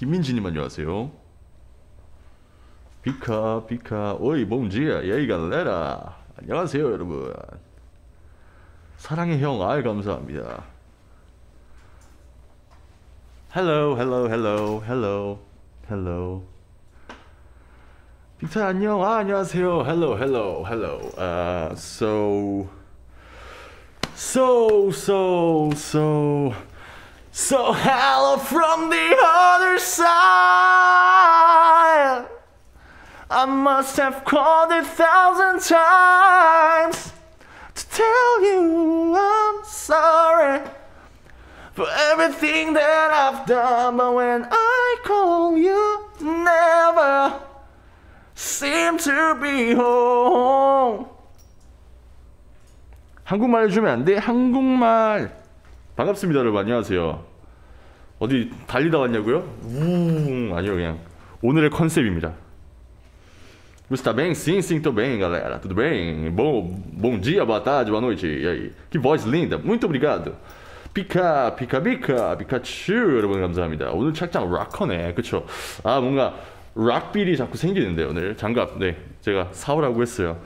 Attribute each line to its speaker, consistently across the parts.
Speaker 1: 김민지님 안녕하세요. 비카 비카 오이 봉지야 예이 갈레라 안녕하세요 여러분. 사랑의 형 아이 감사합니다. Hello hello hello hello hello. 빅터 안녕 아 안녕하세요 hello hello hello. Uh, so so so so. So hello from the other side. I must have called a thousand times to tell you I'm sorry for everything that I've done. But when I call you, never seem to be home. 한국말 해주면 안 돼? 한국말. 반갑습니다, 여러분. 안녕하세요. 어디 달리다 왔냐고요? 우 아니요, 그냥 오늘의 컨셉입니다. Você tá bem? Sim, sim, tô bem, galera. Tudo bem? Bom, bom dia, boa tarde, boa noite. E aí? Que voz linda. Muito obrigado. 피카, 피카, 피카, 피카츄. 여러분 감사합니다. 오늘 착장 락커네. 그쵸? 아, 뭔가 락빌이 자꾸 생기는데, 오늘. 장갑. 네. 제가 사오라고 했어요.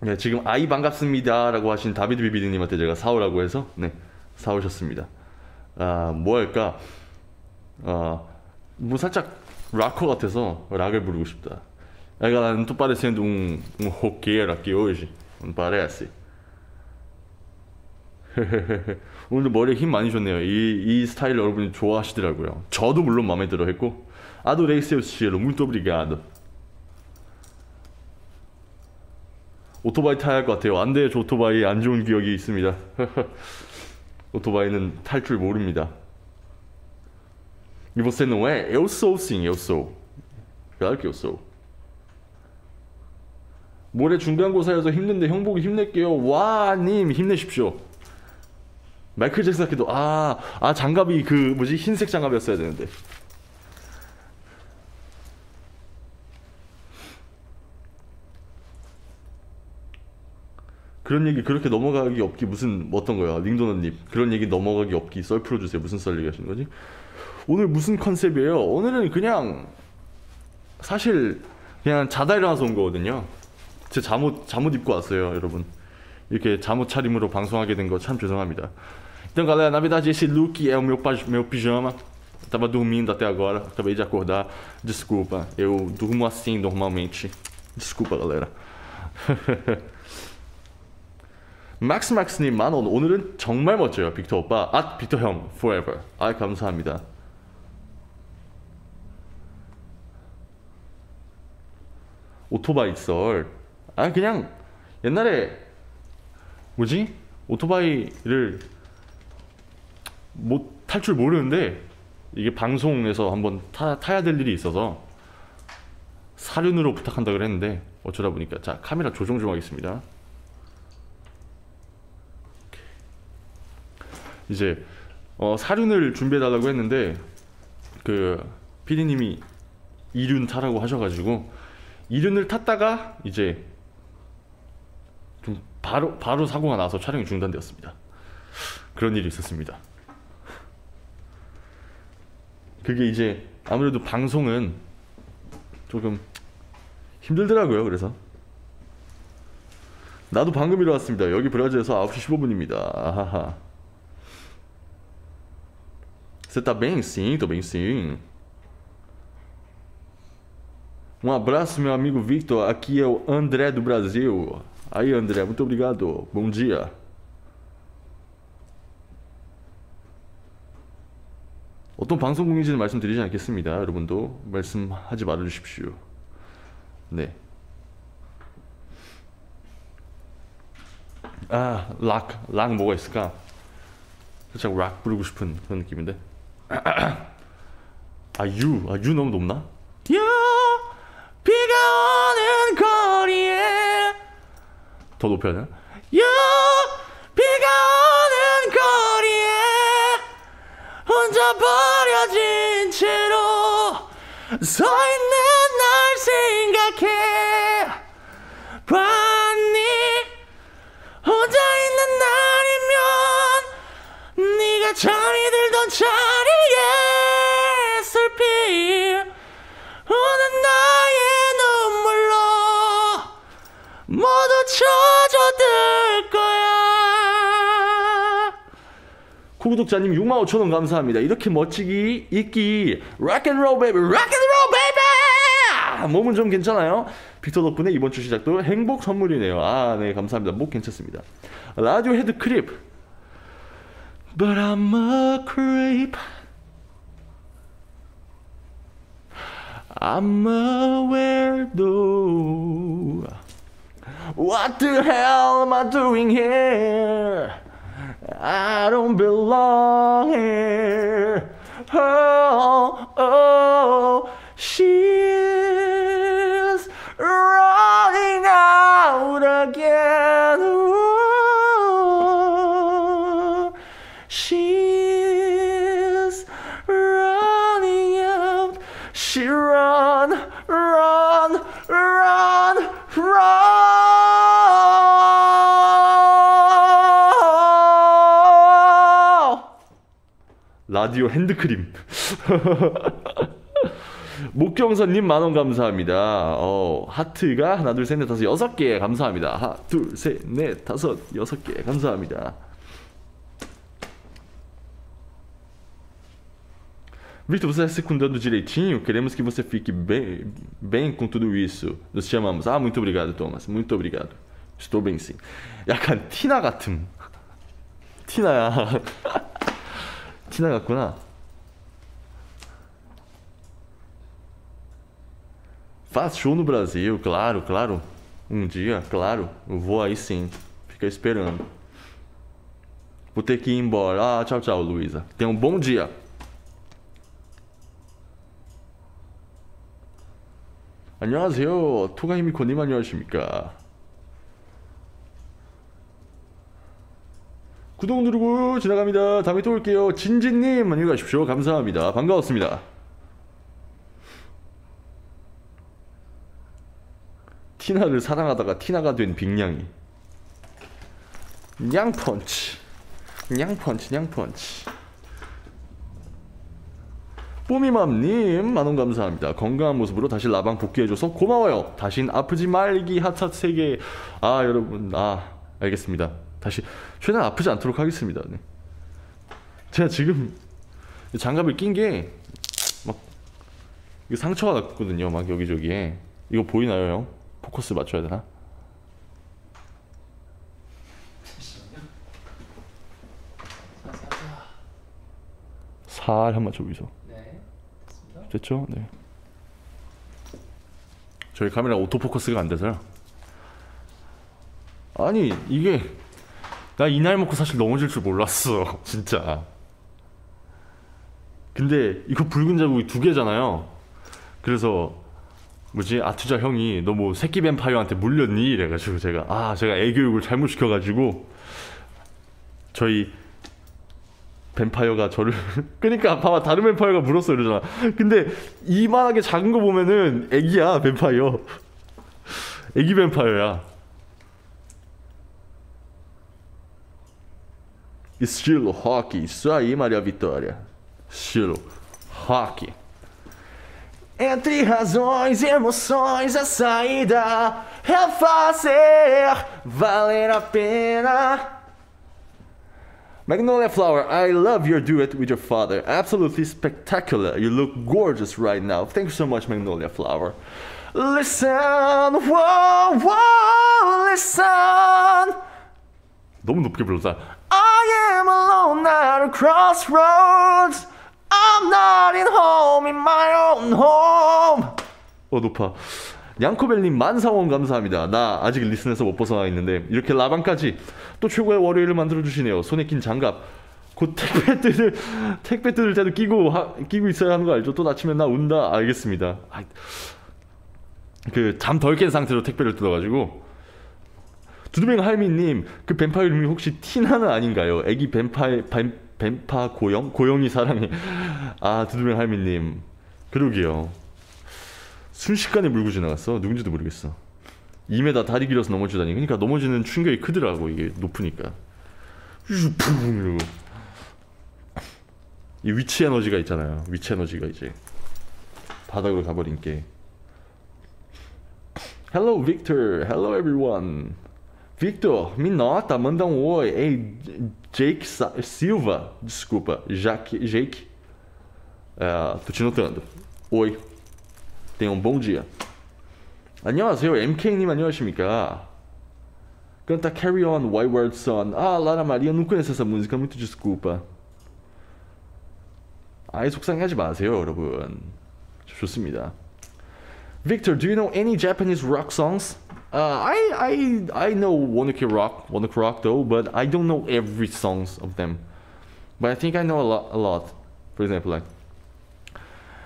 Speaker 1: 네, 지금 아이 반갑습니다라고 하신 다비드 비비드님한테 제가 사오라고 해서 네 사오셨습니다. 아, 뭐 할까? 아, 뭐 살짝 락커 같아서 락을 부르고 싶다. A galera, não tô parecendo um? 오늘도 머리에 힘 많이 줬네요. 이, 이 스타일 여러분이 좋아하시더라고요. 저도 물론 마음에 들어 했고. Adorei seu estilo. Muito obrigado. 오토바이 타야 할 것 같아요. 안 돼요, 저 오토바이. 안 좋은 기억이 있습니다. 오토바이는 탈 줄 모릅니다. E você não é? Eu sou sim, eu sou. Claro. 모레 중간고사여서 힘든데 형 보기 힘낼게요. 와, 님 힘내십시오. 마이클 잭슨도 아, 아 장갑이 그 뭐지 흰색 장갑이었어야 되는데. 그런 얘기 그렇게 넘어가기 없기 무슨 뭐 어떤 거야 링도너님 그런 얘기 넘어가기 없기 썰 풀어주세요 무슨 썰 얘기하시는 거지 오늘 무슨 컨셉이에요 오늘은 그냥 사실 그냥 자다 일어나서 온 거거든요 제 잠옷 잠옷 입고 왔어요 여러분 이렇게 잠옷 차림으로 방송하게 된 거 참 죄송합니다 look é o meu, paj- meu pijama Eu tava dormindo até agora, acabei de acordar Desculpa, eu durmo assim normalmente Desculpa galera 막스막스님 만원 오늘은 정말 멋져요 빅터 오빠 아 빅터 형 forever 아 감사합니다 오토바이 썰. 아 그냥 옛날에 뭐지 오토바이를 못 탈 줄 모르는데 이게 방송에서 한번 타, 타야 될 일이 있어서 사륜으로 부탁한다 그랬는데 어쩌다 보니까 자 카메라 조정 좀 하겠습니다. 이제 어, 사륜을 준비해 달라고 했는데 그 PD님이 이륜 타라고 하셔가지고 이륜을 탔다가 이제 좀 바로 바로 사고가 나서 촬영이 중단되었습니다. 그런 일이 있었습니다. 그게 이제 아무래도 방송은 조금 힘들더라고요. 그래서 나도 방금 일어났습니다. 여기 브라질에서 9시 15분입니다. 아하하. Você tá bem? Sim, tô bem sim. Um abraço, meu amigo Victor. Aqui é o André do Brasil. Aí, André, muito obrigado. Bom dia. 어떤 방송국인지는 말씀드리지 않겠습니다. 여러분도 말씀하지 말아 주십시오. 네. 아, 락, 락 뭐가 있을까? 살짝 락 부르고 싶은 그런 느낌인데. 아, 유, 아, 유 너무 높나? 유, 비가 오는 거리에 더 높여야 되나? 유, 비가 오는 거리에 혼자 버려진 채로 서 있는 날 생각해 내가 전이 들던 자리에 슬피 우는 나의 눈물로 모두 젖어들 거야. 구독자님 6만 5천원 감사합니다. 이렇게 멋지기 있기. 락앤롤 베이비 락앤롤 베이비 몸은 좀 괜찮아요? 빅터 덕분에 이번 주 시작도 행복 선물이네요. 아 네 감사합니다. 목 괜찮습니다. Radiohead Creep. But I'm a creep I'm a weirdo What the hell am I doing here? I don't belong here. Oh, oh, 라디오 핸드크림. 목경선님 만원 감사합니다. 어, 하트가 하나, 둘, 셋, 넷, 다섯, 여섯 개 감사합니다. 하나, 둘, 셋, 넷, 다섯, 여섯 개 감사합니다. Victor, você é secundando direitinho? Queremos que você fique bem, bem com tudo isso. Nos chamamos. Ah, muito obrigado, Thomas. Muito obrigado. Estou bem sim. 약간 티나 같음. 티나야. 티나 같구나. Faz show no Brasil, claro, claro. Um dia, claro. Eu vou aí sim. Fica esperando. Vou ter que ir embora. Ah, tchau, tchau, Luísa. Tenha um bom dia. 안녕하세요. 토가히미코님 안녕하십니까. 구독 누르고 지나갑니다. 다음에 또 올게요. 진진님 안녕히 가십시오. 감사합니다. 반가웠습니다. 티나를 사랑하다가 티나가 된 빅냥이. 냥펀치. 냥펀치, 냥펀치. 뽀미맘님 만원 감사합니다. 건강한 모습으로 다시 라방 복귀해줘서 고마워요. 다신 아프지 말기 하차 3개. 아 여러분 아 알겠습니다. 다시 최대한 아프지 않도록 하겠습니다. 네. 제가 지금 장갑을 낀 게 막 상처가 났거든요. 막 여기저기에 이거 보이나요, 형? 포커스 맞춰야 되나? 살 한번 줘보이소.
Speaker 2: 네.
Speaker 1: 됐죠? 네. 저희 카메라 오토포커스가 안 돼서요. 아니 이게 나 이 나이 먹고 사실 넘어질 줄 몰랐어 진짜. 근데 이거 붉은 자국이 두 개잖아요. 그래서 뭐지? 아투자 형이 너 뭐 새끼 뱀파이어한테 물렸니? 이래가지고 제가 아 제가 애 교육을 잘못 시켜가지고 저희 뱀파이어가 저를 그러니까 봐봐 다른 뱀파이어가 물었어 이러잖아. 근데 이만하게 작은 거 보면은 애기야 뱀파이어. 애기 뱀파이어야 Estilo rock. Isso aí, Maria Vitória. Estilo rock. Entre razões e emoções, a saída é fazer valer a pena. Magnolia Flower, I love your duet with your father. Absolutely spectacular. You look gorgeous right now. Thank you so much, Magnolia Flower. Listen, whoa, whoa, listen. Todo mundo porque perguntar. I am alone at a crossroads. I'm not in home in my own home. 어 높아. 양코벨님 만사원 감사합니다. 나 아직 리슨에서 못 벗어나 있는데 이렇게 라방까지 또 최고의 월요일을 만들어 주시네요. 손에 낀 장갑. 곧 택배 뜯을 택배 뜯을 때도 끼고 하, 끼고 있어야 하는 거 알죠? 또 다치면 나 운다. 알겠습니다. 그 잠 덜 깬 상태로 택배를 뜯어가지고 두두뱅 할미님 그 뱀파이어 이름이 혹시 티나는 아닌가요? 애기 뱀파이 뱀, 뱀파 고영 고영이 사랑해. 아 두두뱅 할미님 그러게요. 순식간에 물고 지나갔어. 누군지도 모르겠어. 2m 다리 길어서 넘어지다니. 그러니까 넘어지는 충격이 크더라고. 이게 높으니까. 이 위치 에너지가 있잖아요. 위치 에너지가 이제 바닥으로 가버린 게. Hello Victor. Hello everyone. Victor, me nota, manda um oi. Ei, Jake Sa- Silva, desculpa, Jake, Jake. É, tô te notando. Oi. Tenha um bom dia. 안녕하세요. MK님 안녕하십니까? Canta Carry On, Wayward Son. Ah, Lara Maria, não conheço essa música, muito desculpa. 아예 속상해하지 마세요, 여러분. 좋습니다. Victor, do you know any Japanese rock songs? Uh, I I I know Wonok Rock, Wonok Rock though, but I don't know every songs of them. But I think I know a lot. A lot. For example, like,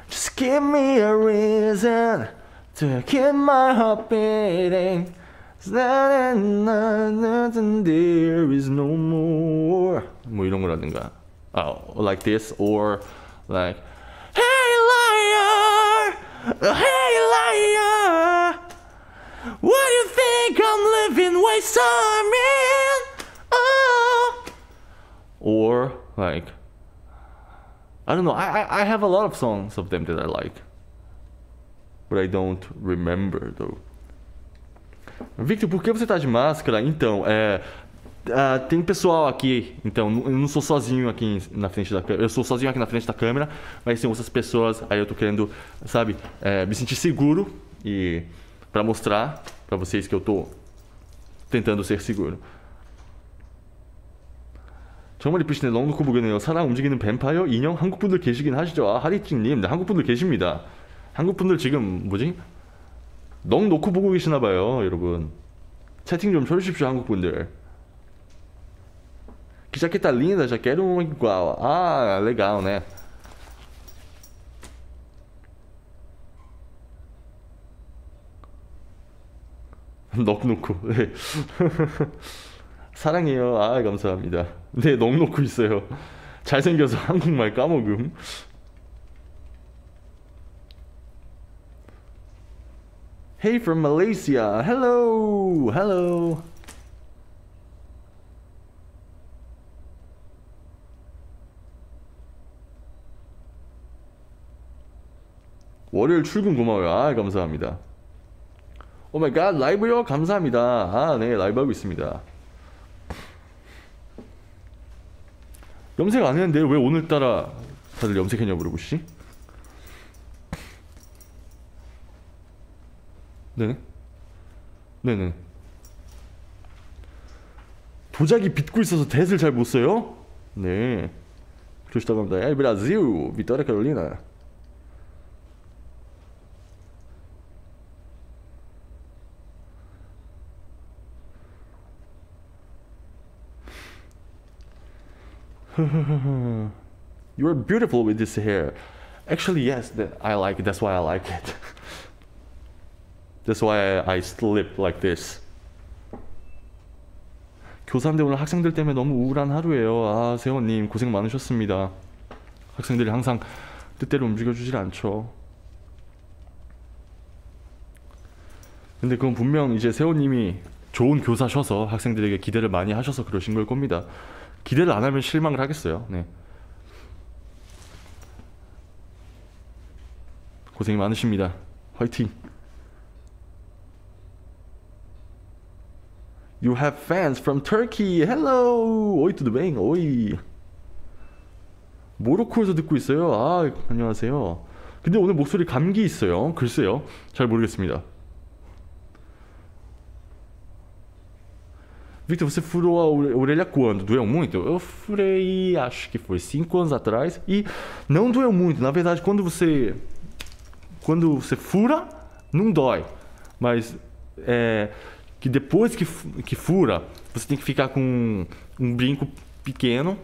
Speaker 1: just give me a reason to keep my heart beating. Nothing there is no more. 뭐 이런 거라든가. Oh, like this or like, Hey liar, hey liar. What do you think I'm living time in? Oh. Or like I don't know. I, I I have a lot of songs of them that I like, but I don't remember though. Victor, por que você tá de máscara? Então, é. ah, tem pessoal aqui, então eu não sou sozinho aqui na frente da câmera. Eu sou sozinho aqui na frente da câmera, mas tem outras pessoas. Aí eu tô querendo, sabe, é, me sentir seguro e para mostrar para vocês que eu tô tentando ser seguro. 정말 이쁘시네. 너무 놓고 보겠네요. 사람 움직이는 뱀파이어 인형 한국 분들 계시긴 하시죠. 아 하리찡님, 네, 한국 분들 계십니다. 한국 분들 지금 뭐지? 넋 놓고 보고 계시나 봐요, 여러분. 채팅 좀 쳐주십시오, 한국 분들. Que jaqueta linda, já quero uma igual. Ah, legal, né? 넋 놓고. 네. 사랑해요. 아, 감사합니다. 네, 넋 놓고 있어요. 잘생겨서 한국말 까먹음. Hey from Malaysia. Hello. Hello. 월요일 출근 고마워요. 아, 감사합니다. Oh my God, 라이브요? 감사합니다. 아, 네, 라이브 하고 있습니다. 염색 안 했는데 왜 오늘따라 다들 염색했냐고 물어보시지? 네. 네네. 도자기 빚고 있어서 대를 잘못 써요? 네. 그러시다고 합니다. 에 브라질, 비토리아 카롤리나. You are beautiful with this hair. Actually, yes, that I like it. That's why I like it. That's why I, sleep like this. 고3인데 오늘 학생들 때문에 너무 우울한 하루예요. 아, 세원님 고생 많으셨습니다. 학생들이 항상 뜻대로 움직여주질 않죠. 근데 그건 분명 이제 세호님이 좋은 교사셔서 학생들에게 기대를 많이 하셔서 그러신 걸 겁니다. 기대를 안 하면 실망을 하겠어요. 네. 고생이 많으십니다. 화이팅. You have fans from Turkey. Hello. Oi, tudo bem? Oi. 모로코에서 듣고 있어요. 아, 안녕하세요. 근데 오늘 목소리 감기 있어요. 글쎄요. 잘 모르겠습니다. Victor, você furou a ore- orelha quando? Doeu muito? Eu furei, acho que foi 5 anos atrás e não doeu muito. Na verdade, quando você quando você fura, não dói. Mas é que depois que, que fura, você tem que ficar com um brinco pequeno.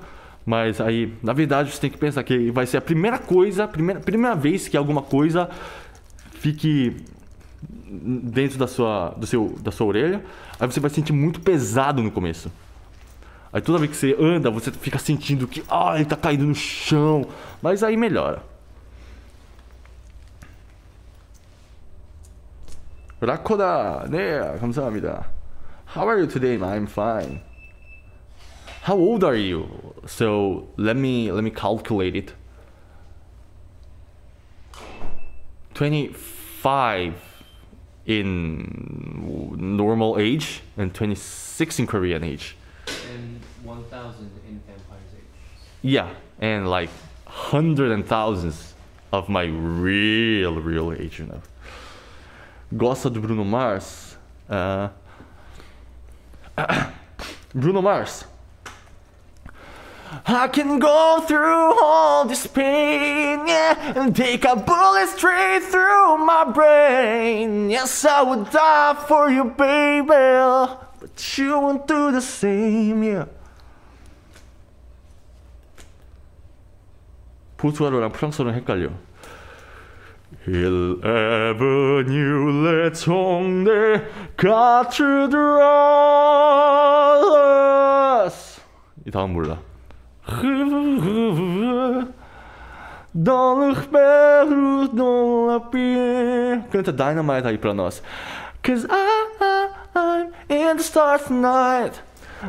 Speaker 1: Mas aí, na verdade, você tem que pensar que vai ser a primeira coisa, primeira, primeira vez que alguma coisa fique dentro da sua, do seu, da sua orelha. Aí você vai sentir muito pesado no começo. Aí toda vez que você anda, você fica sentindo que ah, ele tá caindo no chão. Mas aí melhora. 라코다, 네, 감사합니다. How are you today? I'm fine. How old are you? So let me let me calculate it. 25 In normal age and 26 in Korean age.
Speaker 2: and 1,000 in Vampire's Age.
Speaker 1: Yeah, and like hundreds and thousands of my real, real age, you know. Gosta do Bruno Mars? Uh, Bruno Mars. I can go through all this pain, yeah, and take a bullet straight through my brain. Yes, I would die for you, baby, but you won't do the same, yeah. 포르투갈어랑 프랑스어랑 헷갈려. Hill Avenue, let's 홍대 Cathedrals 이 다음 몰라. Dans perro, dans la pierre. Canta Dynamite aí pra nós. Cause I, I, I'm in the stars tonight.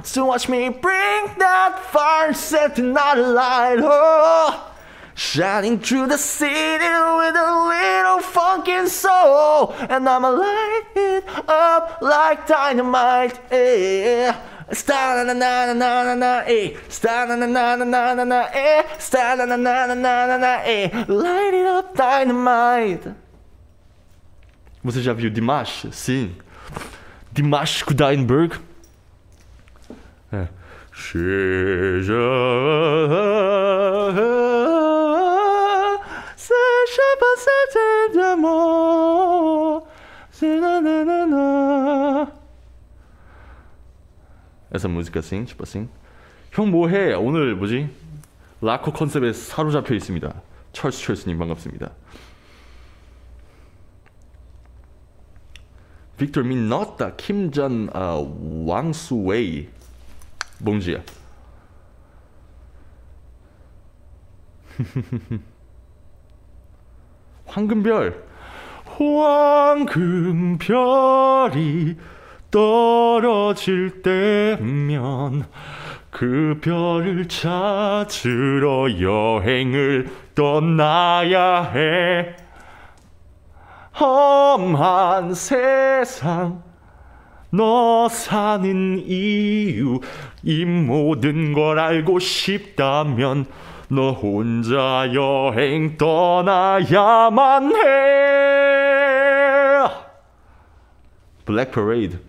Speaker 1: So watch me bring that fire, set another light. Oh, shining through the city with a little funkin' soul. And I'ma light it up like dynamite. Yeah. Sta na na na na na na eh. Sta na na na na na na na eh. Sta na na na na na na na eh. Light it up, dynamite. Você já viu Dimash? Sim. Dimash Kudaiberg. É. Seja. Seja bastante de amor. Essa música assim, tipo assim. 형 뭐해? 오늘 뭐지? 라커 컨셉에 사로잡혀 있습니다. 철수 철수님 반갑습니다. 빅토르 민너타 김전 아, 왕수웨이 몽지야. 황금별 황금별이 떨어질 때면 그 별을 찾으러 여행을 떠나야 해. 험한 세상 너 사는 이유 이 모든 걸 알고 싶다면 너 혼자 여행 떠나야만 해. 블랙 퍼레이드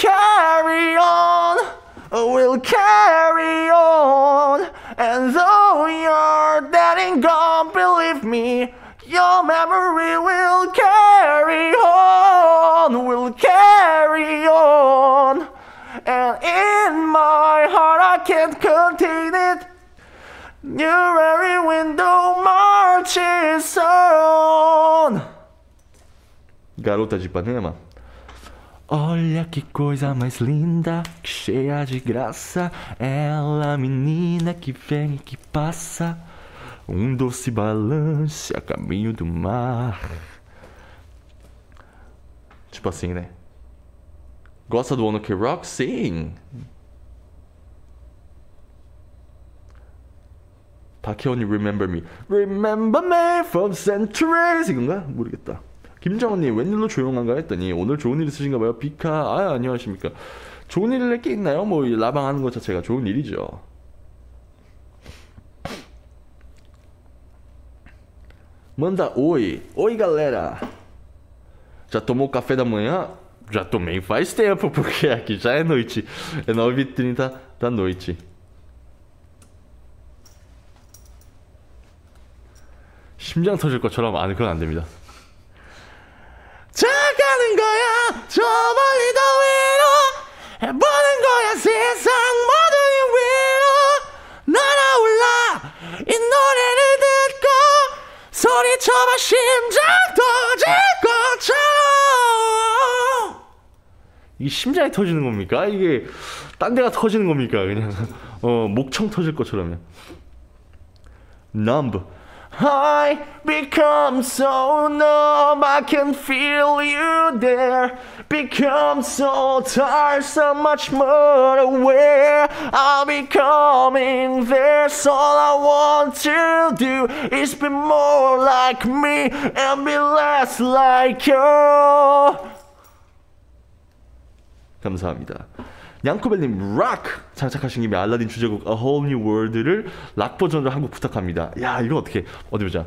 Speaker 1: Carry on, we'll carry on. And though you're dead and gone, believe me, your memory will carry on, will carry on. And in my heart, I can't contain it. Your every window marches on. Garota de Ipanema. Olha que coisa mais linda, cheia de graça. Ela, menina que vem e que passa. Um doce balance a caminho do mar. Tipo assim, né? Gosta do Ono K Rock? Sim! 박혜원이 Remember Me. Remember me from centuries 이건가? 모르겠다. 김정은님 웬일로 조용한가 했더니 오늘 좋은 일 있으신가 봐요. 비카 아 안녕하십니까. 좋은 일낼게 있나요? 뭐 라방하는 것 자체가 좋은 일이죠. Tomou café da manhã? Já tomei faz tempo, porque aqui já é noite. É 9h30 da noite. 심장 터질 것처럼 안 그건 안 됩니다. 자 가는 거야 저 멀리 더 위로 해보는 거야 세상 모든 위로 날아올라 이 노래를 듣고 소리쳐봐 심장 터질 것처럼 이게 심장이 터지는 겁니까? 이게 딴 데가 터지는 겁니까? 그냥 어 목청 터질 것처럼요. Numb. I become so numb, I can feel you there. Become so tired, so much more aware. I'll be coming there. So all I want to do is be more like me and be less like you. 감사합니다. 양코벨님 락 장착하신 김에 알라딘 주제곡 A Whole New World를 락 버전으로 한곡 부탁합니다. 야 이거 어떻게 어디 보자.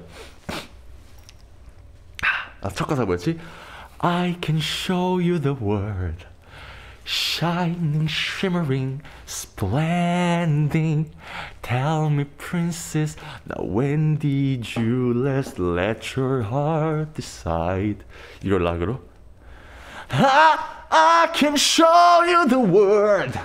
Speaker 1: 아, 첫 가사 뭐였지? I can show you the world. Shining, shimmering, splendid. Tell me, princess, now when did you last let your heart decide? 이걸 락으로? I, I can show you the world.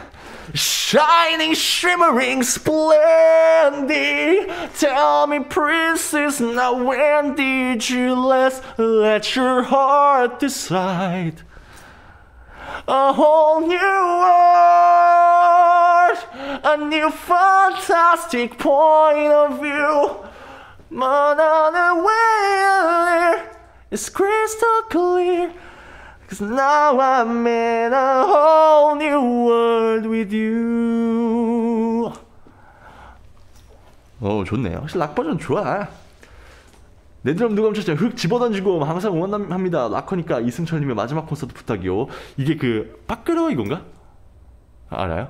Speaker 1: Shining, shimmering, splendid. Tell me, princess, now when did you last let your heart decide? A whole new world, a new fantastic point of view. But unaware, it's crystal clear. Cause now I'm in a whole new world with you. 어 좋네. 확실히 락 버전 좋아. 내 드럼 누가 훔쳤죠? 흙 집어던지고 항상 응원합니다. 락커니까 이승철님의 마지막 콘서트 부탁이요. 이게 그 빠끄러 이건가? 아, 알아요?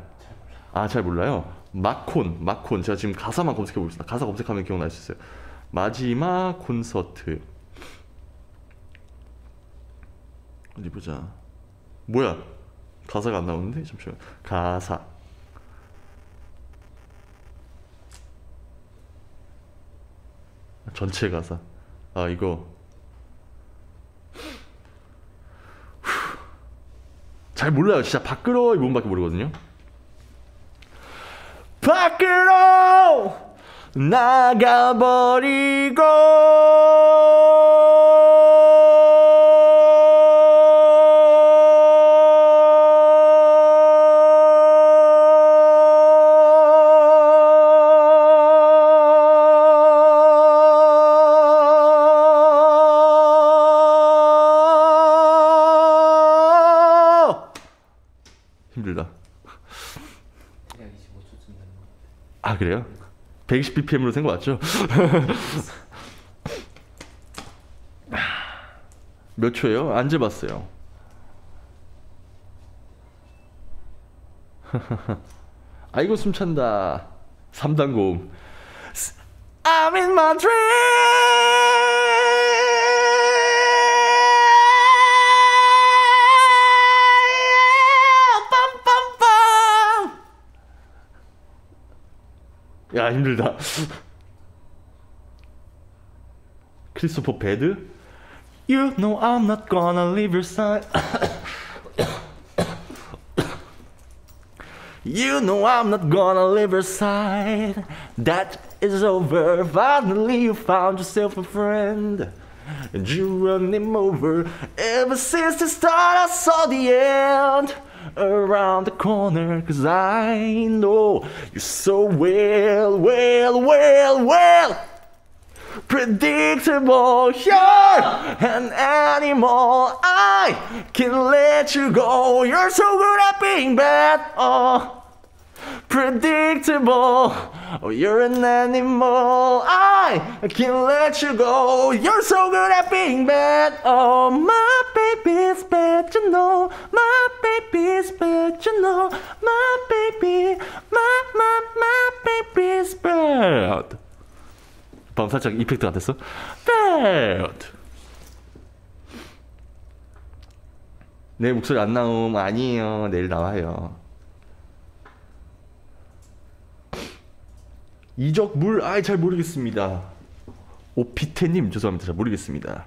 Speaker 1: 아 잘 몰라요. 마콘, 마콘. 제가 지금 가사만 검색해 보겠습니다. 가사 검색하면 기억날 수 있어요. 마지막 콘서트. 어디 보자. 뭐야? 가사가 안 나오는데 잠시만. 가사. 전체 가사. 아 이거. 잘 몰라요. 진짜 밖으로 이 부분밖에 모르거든요. 밖으로 나가버리고 그래요? 120bpm으로 센거 맞죠? 몇 초예요? 안 재봤어요. 아이고 숨찬다. 3단 고음. I'm in my dream. 야 힘들다. 크리스토퍼 베드? You know I'm not gonna leave your side. You know I'm not gonna leave your side. That is over. Finally, you found yourself a friend. And you run him over. Ever since the start, I saw the end. Around the corner, cause I know you so well, well, well, well. Predictable, you're an animal. I can let you go. You're so good at being bad. Oh predictable. Oh, you're an animal. I can let you go. You're so good at being bad. Oh, my baby's bad, you know. My baby's bad, you know. My baby, my, my, my baby's bad. 방금 살짝 이펙트가 됐어. Bad. 내 목소리 안 나옴 아니에요. 내일 나와요. 이적 물 아이 잘 모르겠습니다. 오피테님 죄송합니다. 잘 모르겠습니다.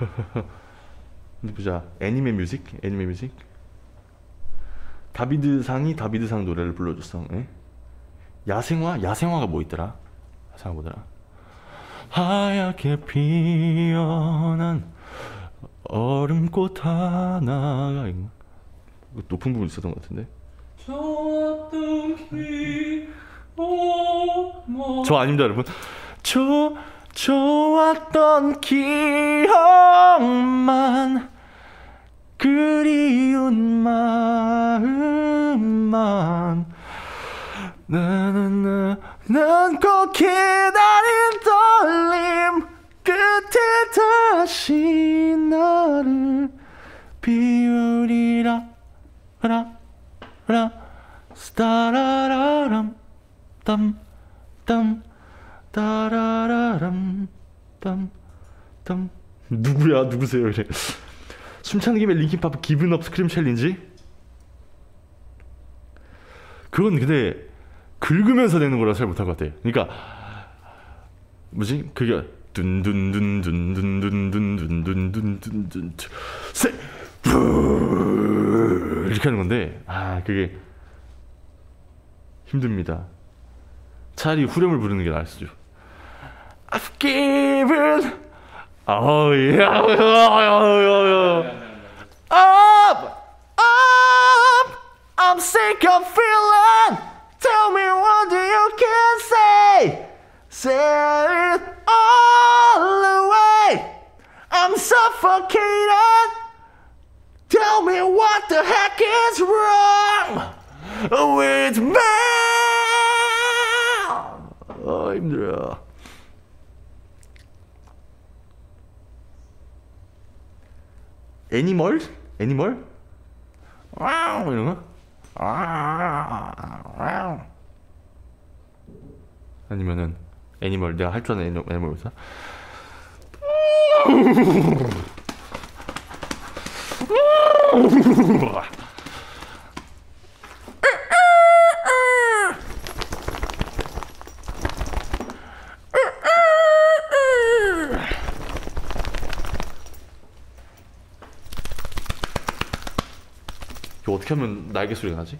Speaker 1: 보자. Anime music? Anime music? 다비드 상이 다비드 상 노래를 불러줬어. 예? 야생화? 야생화가 뭐 있더라? 야생화 뭐더라? 하얗게 피어난 얼음꽃 하나가 높은 부분 있었던 것 같은데?
Speaker 2: 기억만
Speaker 1: 저 아닙니다 여러분. 조, 좋았던 기억만 그리운 마음만 나는 나는 꼭 기다린 떨림 다시 나를 비우리라 라, 라, 스타라라람, 땀, 땀, 따라라람, 땀, 땀. 누구야? 누구세요? 이래. 숨차는 김에 Linkin Park Given Up scream challenge? 그건 근데 긁으면서 내는 거라 잘 못할 것 같아. 그러니까 뭐지? 그게 둔둔둔둔둔둔둔둔둔둔둔둔 세 이렇게 하는 건데 아 그게 힘듭니다. 차라리 후렴을 부르는 게 나을 수죠. I've given oh yeah up up I'm sick of feeling tell me what do you can say say it I'm suffocated tell me what the heck is wrong with me 아 힘들어 애니멀? 애니멀? 와우 이런 거? 와우. 아니면은 애니멀 내가 할 줄 아는 애니- 애니멀 뭐지? 이거 어떻게 하면 날개 소리가 나지?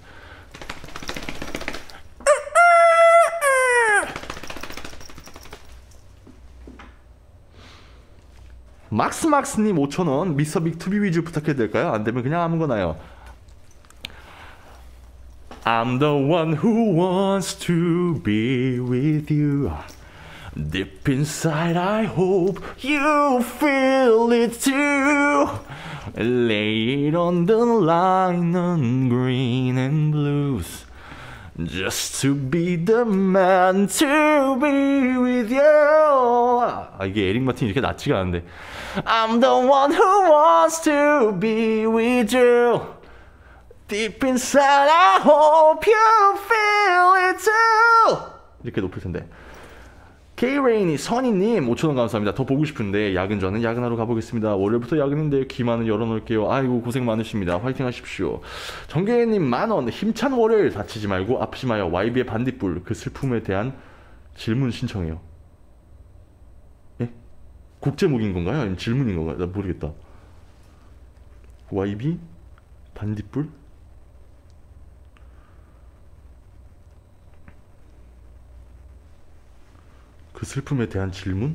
Speaker 1: 막스막스님 5천원 미스터빅 투비 위주 부탁해도 될까요? 안되면 그냥 아무거나요 I'm the one who wants to be with you Deep inside I hope you feel it too Lay it on the line on green and blues Just to be the man to be with you 아 이게 에릭 마틴 이렇게 낮지가 않은데 I'm the one who wants to be with you Deep inside I hope you feel it too 이렇게 높을 텐데 K레인이 선이님 5천원 감사합니다. 더 보고 싶은데 야근 전은 야근하러 가보겠습니다. 월요일부터 야근인데 귀만은 열어놓을게요. 아이고 고생 많으십니다. 화이팅 하십시오. 정계님 만원 힘찬 월요일 다치지 말고 아프지 마요. YB의 반딧불 그 슬픔에 대한 질문 신청해요. 예? 곡 제목인 건가요? 아니면 질문인 건가요? 나 모르겠다. YB 반딧불 그 슬픔에 대한 질문?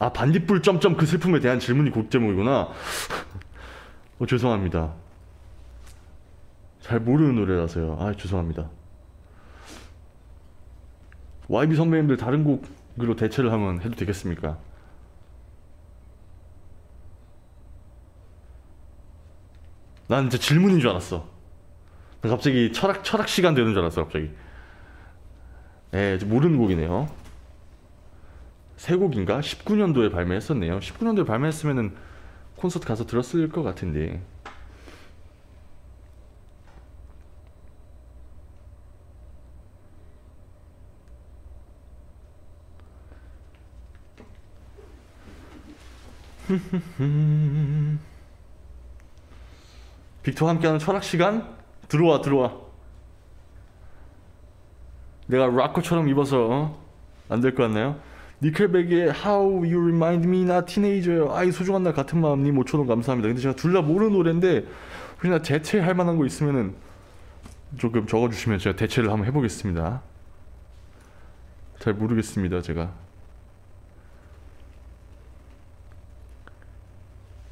Speaker 1: 아 반딧불 점점 그 슬픔에 대한 질문이 곡 제목이구나. 어 죄송합니다. 잘 모르는 노래라서요. 아 죄송합니다. YB 선배님들 다른 곡으로 대체를 하면 해도 되겠습니까? 난 이제 질문인 줄 알았어. 난 갑자기 철학 철학 시간 되는 줄 알았어 갑자기. 예, 모르는 곡이네요. 새 곡인가? 19년도에 발매했었네요. 19년도에 발매했으면은 콘서트 가서 들었을 것 같은데. 빅터와 함께하는 철학 시간 들어와 들어와. 내가 락커처럼 입어서 어? 안될 것 같나요? 니켈백의 How You Remind Me 나 티네이저요. 아이 소중한 날 같은 마음님 5천원 감사합니다. 근데 제가 둘 다 모르는 노래인데 혹시나 대체할 만한 거 있으면은 조금 적어주시면 제가 대체를 한번 해보겠습니다. 잘 모르겠습니다 제가.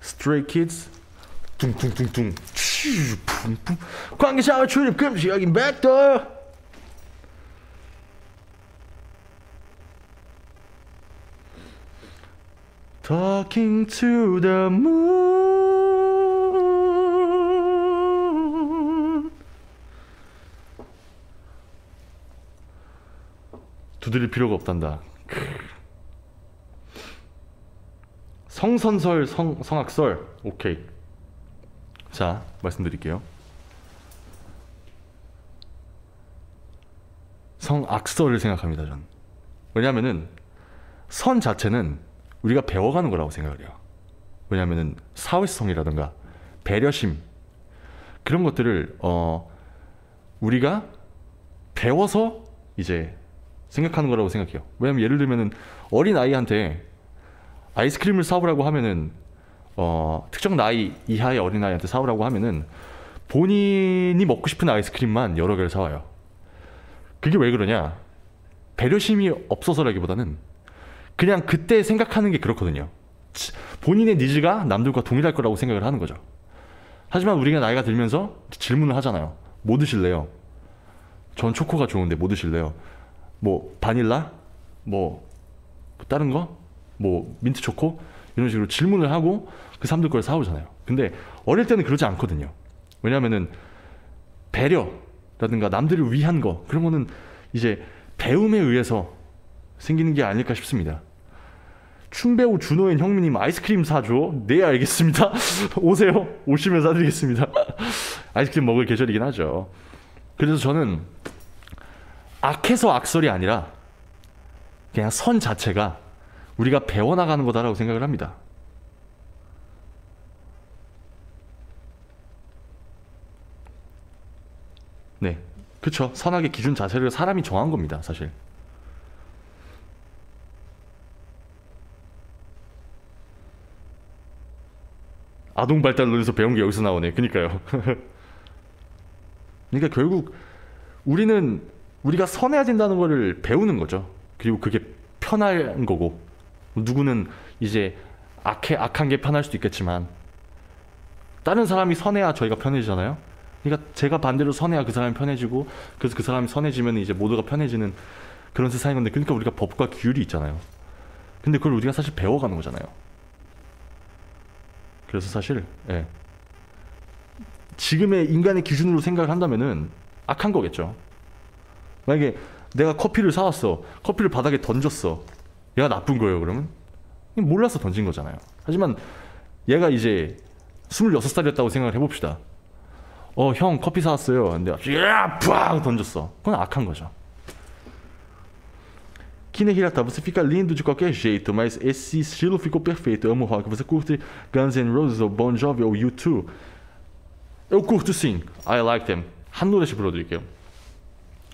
Speaker 1: Stray Kids. 둥둥둥둥 치, 쿵쿵. 관계자와 출입 금지 여긴 백도 Talking to the moon. 두드릴 필요가 없단다. 성선설, 성, 성악설. 오케이. 자, 말씀드릴게요. 성악설을 생각합니다, 전. 왜냐면은 선 자체는 우리가 배워가는 거라고 생각을 해요. 왜냐면은 사회성이라든가 배려심 그런 것들을 어 우리가 배워서 이제 생각하는 거라고 생각해요. 왜냐면 예를 들면은 어린 아이한테 아이스크림을 사오라고 하면은 어 특정 나이 이하의 어린 아이한테 사오라고 하면은 본인이 먹고 싶은 아이스크림만 여러 개를 사와요. 그게 왜 그러냐? 배려심이 없어서라기보다는 그냥 그때 생각하는 게 그렇거든요. 치- 본인의 니즈가 남들과 동일할 거라고 생각을 하는 거죠. 하지만 우리가 나이가 들면서 질문을 하잖아요. 뭐 드실래요? 전 초코가 좋은데 뭐 드실래요? 뭐 바닐라? 뭐 다른 거? 뭐 민트 초코? 이런 식으로 질문을 하고 그 사람들 걸 사오잖아요. 근데 어릴 때는 그러지 않거든요. 왜냐하면은 배려라든가 남들을 위한 거 그런 거는 이제 배움에 의해서 생기는 게 아닐까 싶습니다. 춤배우 준호연 형님 아이스크림 사줘? 네 알겠습니다. 오세요. 오시면 사드리겠습니다. 아이스크림 먹을 계절이긴 하죠. 그래서 저는 악해서 악설이 아니라 그냥 선 자체가 우리가 배워나가는 거다라고 생각을 합니다. 네. 그쵸. 선악의 기준 자체를 사람이 정한 겁니다, 사실. 아동 발달론에서 배운 게 여기서 나오네. 그니까요. 그러니까 결국 우리는 우리가 선해야 된다는 거를 배우는 거죠. 그리고 그게 편한 거고 누구는 이제 악해 악한 게 편할 수도 있겠지만 다른 사람이 선해야 저희가 편해지잖아요. 그러니까 제가 반대로 선해야 그 사람이 편해지고 그래서 그 사람이 선해지면 이제 모두가 편해지는 그런 세상인 건데 그러니까 우리가 법과 규율이 있잖아요. 근데 그걸 우리가 사실 배워가는 거잖아요. 그래서 사실 예. 지금의 인간의 기준으로 생각을 한다면은 악한 거겠죠. 만약에 내가 커피를 사왔어. 커피를 바닥에 던졌어. 얘가 나쁜 거예요, 그러면? 몰라서 던진 거잖아요. 하지만 얘가 이제 26살이었다고 생각을 해봅시다. 어, 형 커피 사왔어요. 근데 야, 팍 던졌어. 그건 악한 거죠. Que Hirata, você fica lindo de qualquer jeito, mas esse estilo ficou perfeito. Eu amo rock. Você curte Guns N' Roses ou Bon Jovi ou U2? Eu curto sim. I like them. 한 노래씩 불러드릴게요.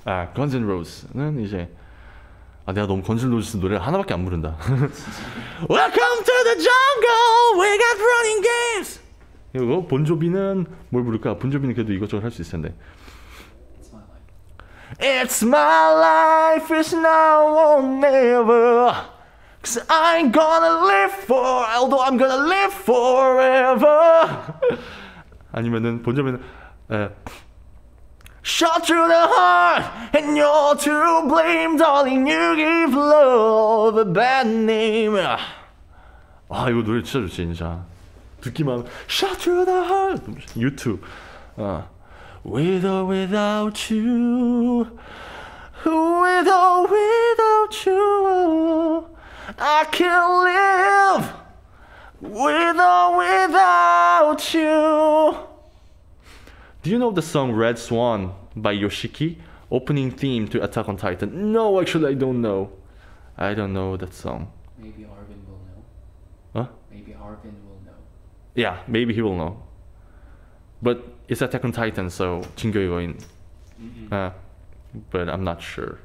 Speaker 1: 아, Guns N' Roses는 이제 아 내가 너무 건슬 로지스 노래를 하나밖에 안 부른다. Welcome to the jungle. We got running games. 이거 본조비는 뭘 부를까? 본조비는 그래도 이것저것 할 수 있을 텐데.
Speaker 2: It's my life.
Speaker 1: It's my life, it's now or never. Cause I ain't gonna live for, although I'm gonna live forever. 아니면은 본점에는 에, Shot through the heart, and you're to blame, darling. You give love a bad name. 아 이거 노래 진짜 좋지 진짜. 듣기만 Shot through the heart. 유튜브. 아. With or without you, with or without you, I can't live. With or without you. Do you know the song Red Swan by Yoshiki? Opening theme to Attack on Titan. No, actually, I don't know. I don't know that song.
Speaker 2: Maybe Arvin will know.
Speaker 1: Huh?
Speaker 2: Maybe Arvin will know.
Speaker 1: Yeah, maybe he will know. But it's Attack on Titan, so 진격의 거인. Uh, but I'm not sure.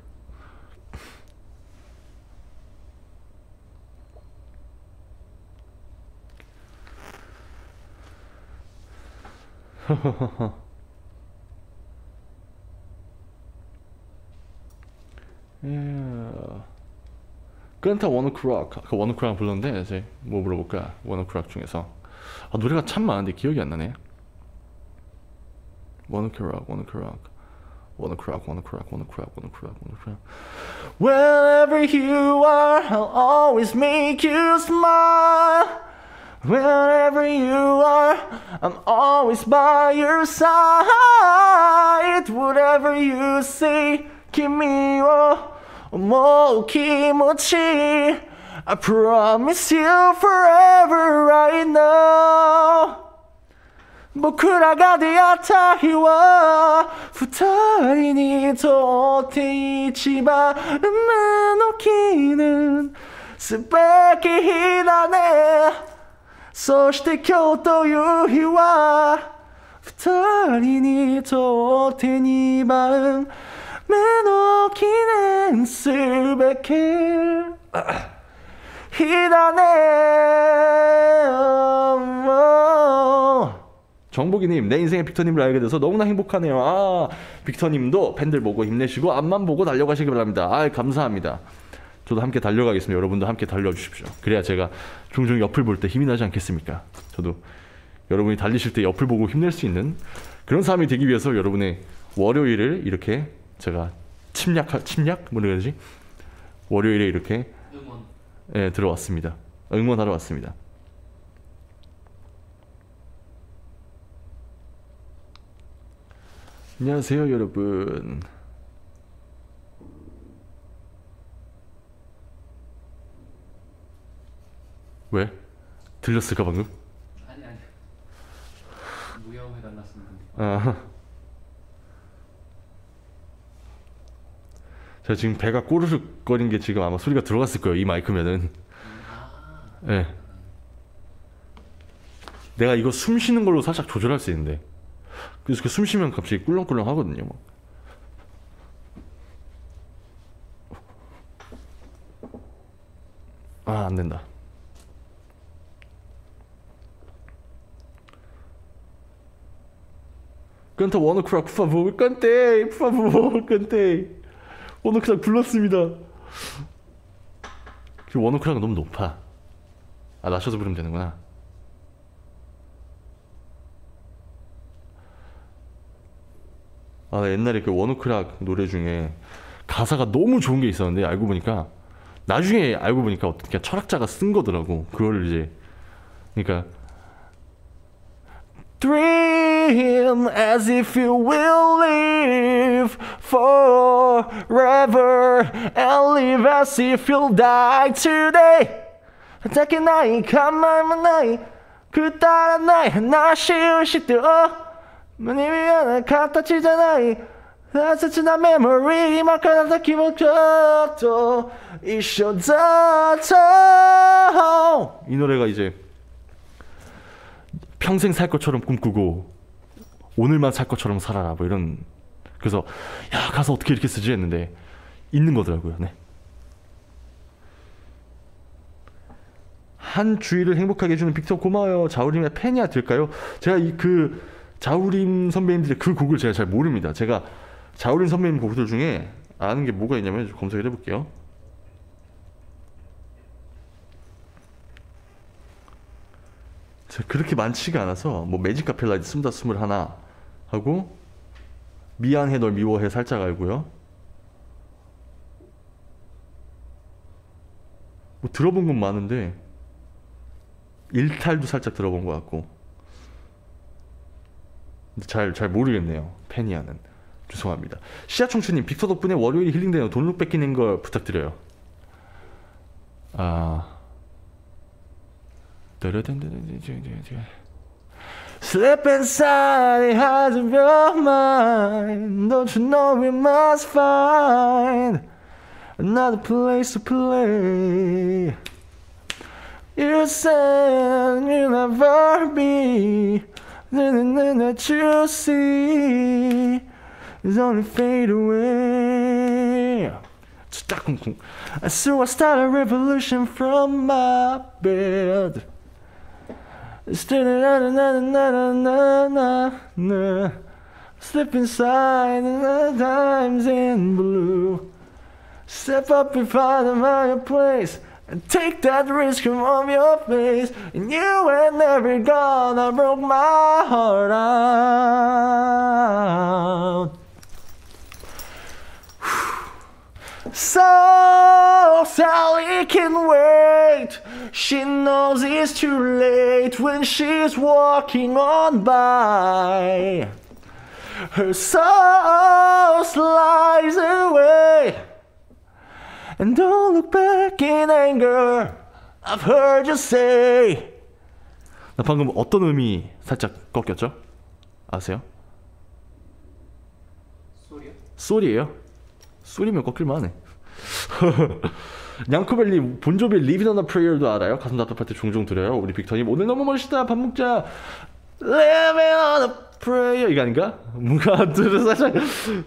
Speaker 1: yeah. 그런타 원오크락 아까 원오크락 불렀는데 이제 뭐 물어볼까 원오크락 중에서 아 노래가 참 많은데 기억이 안 나네 Wanna crack? Wanna crack? Wanna crack? Wanna crack? Wanna crack? Wanna crack? Wherever you are, I'll always make you smile. Wherever you are, I'm always by your side. Whatever you say, Kimi kimochi I promise you forever right now. 僕らが出会った日は二人にとって一番運命の記念すべき日だね。そして今日という日は二人にとって二番目の記念すべき日だね。 정복이님 내 인생의 빅터님을 알게 돼서 너무나 행복하네요. 아 빅터님도 팬들 보고 힘내시고 앞만 보고 달려가시기 바랍니다. 아 감사합니다. 저도 함께 달려가겠습니다. 여러분도 함께 달려주십시오. 그래야 제가 종종 옆을 볼 때 힘이 나지 않겠습니까? 저도 여러분이 달리실 때 옆을 보고 힘낼 수 있는 그런 사람이 되기 위해서 여러분의 월요일을 이렇게 제가 침략 침략 뭐라 그러지? 월요일에 이렇게
Speaker 2: 응원.
Speaker 1: 예, 들어왔습니다. 응원하러 왔습니다. 안녕하세요, 여러분. 왜? 들렸을까 방금?
Speaker 2: 아니 아니. 무형해 달랐습니다.
Speaker 1: 아. 제가 지금 배가 꼬르륵 거린 게 지금 아마 소리가 들어갔을 거예요. 이 마이크면은. 예. 네. 내가 이거 숨 쉬는 걸로 살짝 조절할 수 있는데. 그래서 그숨 쉬면 갑자기 꿀렁꿀렁 하거든요. 막. 아, 안 된다. Por favor. Cantei, por favor, cantei. 워너크락 불렀습니다. 그 워너크락은 너무 높아. 아, 낮춰서 부르면 되는구나. 아, 나 옛날에 그 워너크락 노래 중에 가사가 너무 좋은 게 있었는데 알고 보니까 나중에 알고 보니까 어떻게 철학자가 쓴 거더라고. 그걸 이제 그러니까 Dream as if you will live forever and live as if you'll die today. take 나이 나이 그 따라 나이 나 쉬우시대 어 많이 미안해 같아지잖아이 That's not memory 막하다 기억도 있어도 이 노래가 이제 평생 살 것처럼 꿈꾸고 오늘만 살 것처럼 살아라 뭐 이런 그래서 야 가서 어떻게 이렇게 쓰지 했는데 있는 거더라고요. 네. 한 주일을 행복하게 해주는 빅터 고마워요. 자우림의 팬이야 될까요? 제가 이그 자우림 선배님들의 그 곡을 제가 잘 모릅니다. 제가 자우림 선배님 곡들 중에 아는 게 뭐가 있냐면 검색을 해볼게요. 그렇게 많지가 않아서 뭐 매직 카펠라이드 스물다 스물 하나 하고 미안해 널 미워해 살짝 알고요. 뭐 들어본 건 많은데 일탈도 살짝 들어본 것 같고 잘 잘 모르겠네요 페니아는 죄송합니다 시아청춘님 빅터 덕분에 월요일 힐링되는 돈룩 뺏기는 걸 부탁드려요 아 heart of your mind. Don't you know we must find another place to play? You said you'll never be nothing that you see is only fade away. So I start a revolution from my bed. Slip inside the times in blue. Step up in front of my place and take that risk from your face. And you ain't never gonna broke my heart out. So Sally can wait. She knows it's too late when she's walking on by. Her soul slides away And don't look back in anger. I've heard you say. 나 방금 어떤 음이 살짝 꺾였죠? 아세요?
Speaker 2: 소리요?
Speaker 1: 소리예요. 소리면 꺾일만하네. 양코벨리 본조비 Living on a Prayer도 알아요? 가슴 답답할 때 종종 들어요. 우리 빅터님 오늘 너무 멋있다. 밥 먹자. Living on a Prayer 이거 아닌가? 뭔가 들어 살짝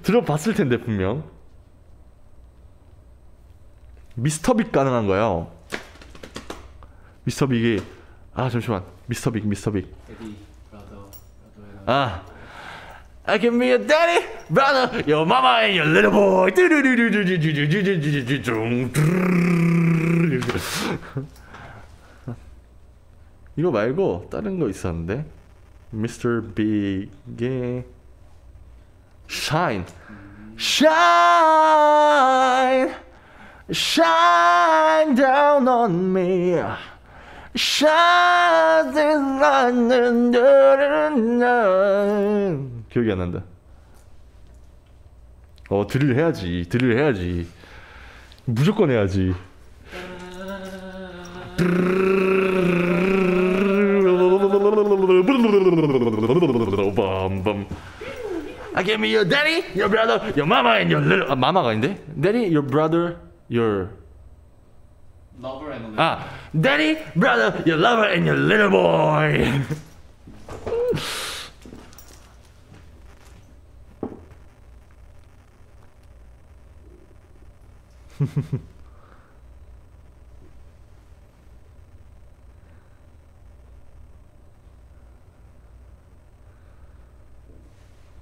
Speaker 1: 들어봤을 텐데 분명. 미스터 빅 가능한 거예요. 미스터 빅이 아 잠시만 미스터 빅 미스터 빅.
Speaker 2: 데디 브라더 브라더의
Speaker 1: 아. I can be your daddy, brother, your mama and your little boy. 이거 말고 다른 거 있었는데 Mr. Big의 Shine, Shine, Shine down on me. Shine 나는 기억이 안 난다. 어 드릴 해야지, 드릴 해야지. 무조건 해야지. 밤밤. I give me your daddy, your brother, your mama, and your little. 아 마마가 아닌데? Daddy, your brother, your.
Speaker 2: 러버 앤
Speaker 1: 아, daddy, brother, your lover, and your little boy.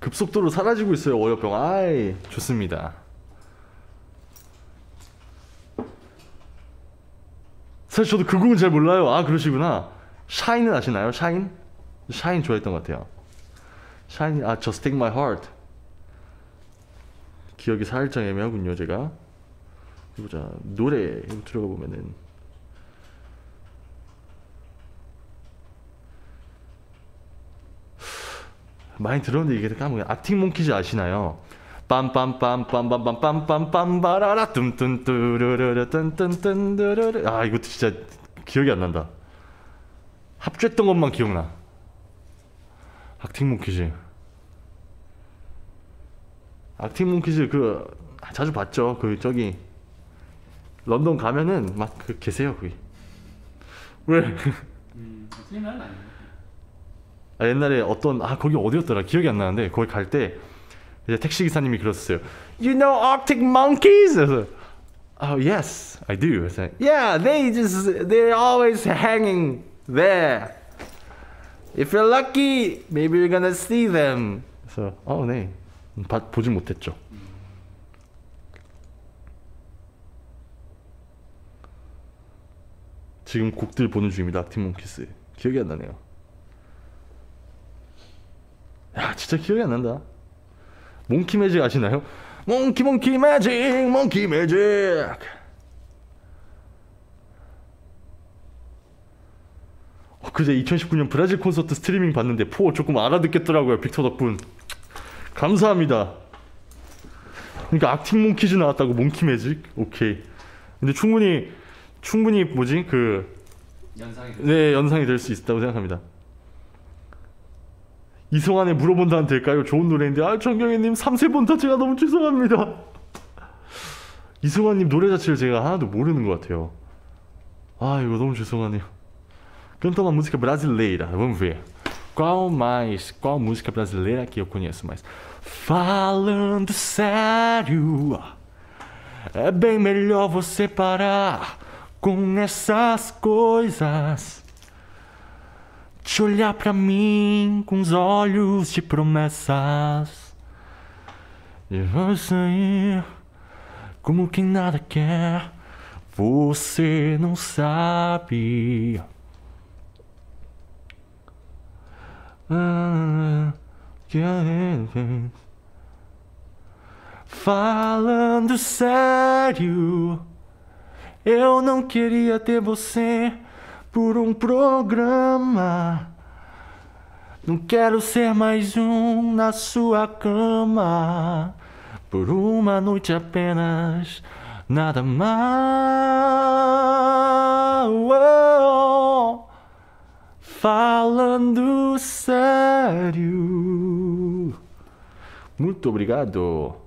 Speaker 1: 급속도로 사라지고 있어요 월요병. 아이 좋습니다. 사실 저도 그 곡은 잘 몰라요. 아 그러시구나. 샤인은 아시나요? 샤인? 샤인 좋아했던 것 같아요. 샤인 아 Just Take My Heart. 기억이 살짝 애매하군요 제가. 보자 노래 들어가 보면은 많이 들었는데 이게 까먹어요. 아틱 몽키즈 아시나요? 빰빰빰빰빰빰빰빰빰빰바라라 뚠뚠뚜르르르 뚠뚠뚠르르 아 이것도 진짜 기억이 안 난다. 합주했던 것만 기억나. 악팅 몽키즈. 악팅 몽키즈 그 자주 봤죠. 그 저기 런던 가면은 막 그 계세요 거기. 왜?
Speaker 2: 음, 아니에요.
Speaker 1: 아, 옛날에 어떤 아 거기 어디였더라 기억이 안 나는데 거기 갈 때 이제 택시 기사님이 그랬어요. You know Arctic monkeys? 그래서 Oh yes, I do. 그래서 Yeah, they just they're always hanging there. If you're lucky, maybe you're gonna see them. 그래서 어 네, 봐, 보진 못했죠. 지금 곡들 보는 중입니다. Arctic Monkeys 기억이 안 나네요. 야 진짜 기억이 안 난다 Monkey Majik 아시나요? Monkey Monkey Majik Monkey Majik 어, 그제 2019년 브라질 콘서트 스트리밍 봤는데 포 조금 알아듣겠더라고요 빅터 덕분 감사합니다 그러니까 Arctic Monkeys 나왔다고 Monkey Majik 오케이 근데 충분히 충분히 뭐지 그
Speaker 2: 연상이 돼.
Speaker 1: 네, 연상이 될 수 있다고 생각합니다. 이성환에 물어본다면 될까요? 좋은 노래인데 아 정경희님 3세 본다 제가 너무 죄송합니다. 이성환님 노래 자체를 제가 하나도 모르는 것 같아요. 아 이거 너무 죄송하네요. Canta uma música brasileira, vamos ver. Qual mais, qual música brasileira que eu conheço mais? Falando sério, é bem melhor você parar com essas coisas. De olhar pra mim com os olhos de promessas. E você, como quem nada quer, você não sabe. Ah, é- Falando sério, eu não queria ter você por um programa. Não quero ser mais um na sua cama por uma noite apenas. nada mal. Falando sério. Muito obrigado.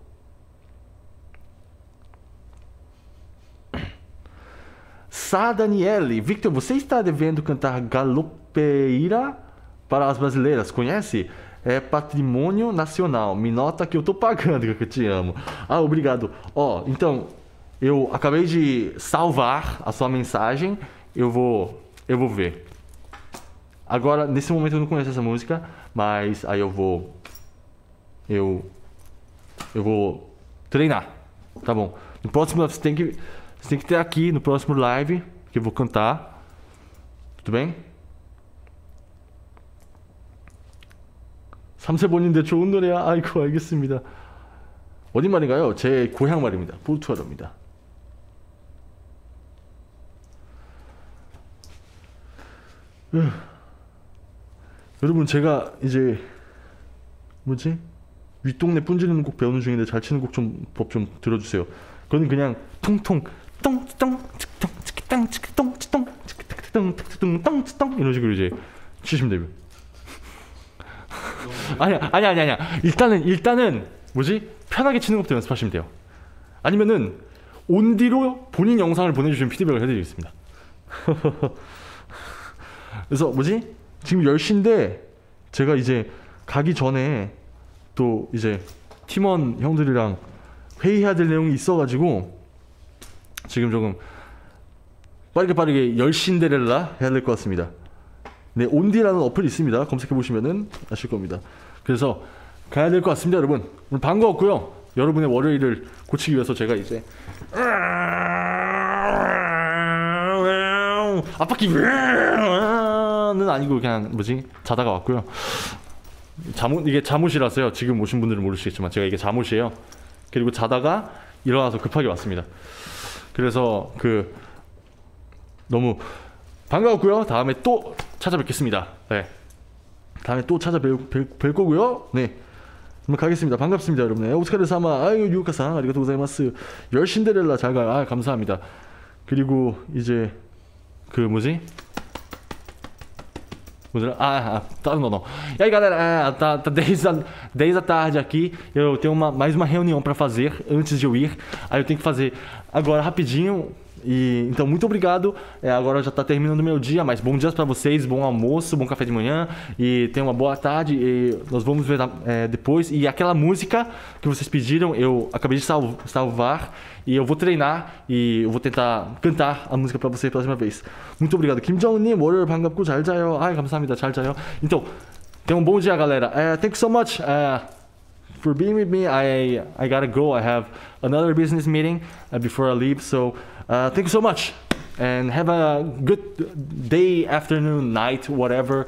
Speaker 1: Sá Daniele, Victor, você está devendo cantar Galopeira para as brasileiras, conhece? É patrimônio nacional. Me nota que eu tô pagando, que eu te amo. Ah, obrigado. Ó, então, eu acabei de salvar a sua mensagem. Eu vou, eu vou ver. Agora, nesse momento eu não conheço essa música, mas aí eu vou, eu, eu vou treinar, tá bom? No próximo você tem que, você tem que ter aqui no próximo live que eu vou cantar, tudo bem? 삼세번인데 좋은 노래야. 아이고 알겠습니다. 어디 말인가요? 제 고향 말입니다. 포르투갈어입니다. 으. 여러분 제가 이제 뭐지 윗동네 뿜지르는 곡 배우는 중인데 잘 치는 곡 좀 법좀 들어주세요. 그건 그냥 통통 똥똥 찌똥 찌똥 찌똥 찌똥 찌똥 찌똥 똥 찌똥 이런 식으로 이제 치시면 됩니다. 아니야 아니야 아니야 아니야 일단은 일단은 뭐지 편하게 치는 것부터 연습하시면 돼요. 아니면은 온디로 본인 영상을 보내주시면 피드백을 해드리겠습니다. 그래서 뭐지 지금 10시인데 제가 이제 가기 전에 또 이제 팀원 형들이랑 회의해야 될 내용이 있어가지고 지금 조금 빠르게 빠르게 10시인데렐라 해야 될 것 같습니다. 네, 온디라는 어플이 있습니다. 검색해 보시면은 아실 겁니다. 그래서 가야 될 것 같습니다, 여러분. 오늘 반가웠고요. 여러분의 월요일을 고치기 위해서 제가 이제 앞바퀴는 아니고 그냥 뭐지 자다가 왔고요. 잠옷 이게 잠옷이라서요. 지금 오신 분들은 모르시겠지만 제가 이게 잠옷이에요. 그리고 자다가 일어나서 급하게 왔습니다. 그래서 그 너무 반가웠고요. 다음에 또 찾아뵙겠습니다. 네. 다음에 또 찾아뵐 뵐, 뵐 거고요. 네. 그럼 가겠습니다. 반갑습니다, 여러분. 네, 오스카르 사마, 아유 유카상, 아리가토 고자이마스. 열 신데렐라 잘 가요. 아 감사합니다. 그리고 이제 그 뭐지? Ah, ah, tá, não, não. E aí, galera, é, tá, tá 10, a, da tarde aqui. Eu tenho uma, mais uma reunião para fazer antes de eu ir. Aí eu tenho que fazer agora rapidinho E então, muito obrigado. É, agora já tá terminando o meu dia, mas bom dia para vocês, bom almoço, bom café de manhã. E tenham uma boa tarde. E nós vamos ver é, depois. E aquela música que vocês pediram, eu acabei de sal, salvar. E eu vou treinar e eu vou tentar cantar a música para vocês a próxima vez. Muito obrigado. 김정은님, 월요일 반갑고 잘 자요. 아, 감사합니다. 잘 자요. Então, tenham um bom dia, galera. Uh, thank you so much uh, for being with me. I I gotta go. I have another business meeting uh, before I leave. So, uh, thank you so much, and have a good day, afternoon, night, whatever.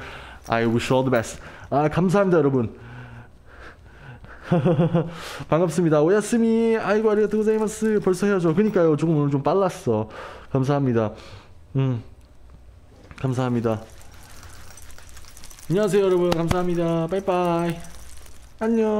Speaker 1: I wish you all the best. 아, 감사합니다, 여러분. 반갑습니다. 오야스미 아이고 아리가토 고자이마스 벌써 헤어져. 그니까요. 조금 오늘 좀 빨랐어. 감사합니다. 음. 감사합니다. 안녕하세요, 여러분. 감사합니다. 빠이빠이. 안녕.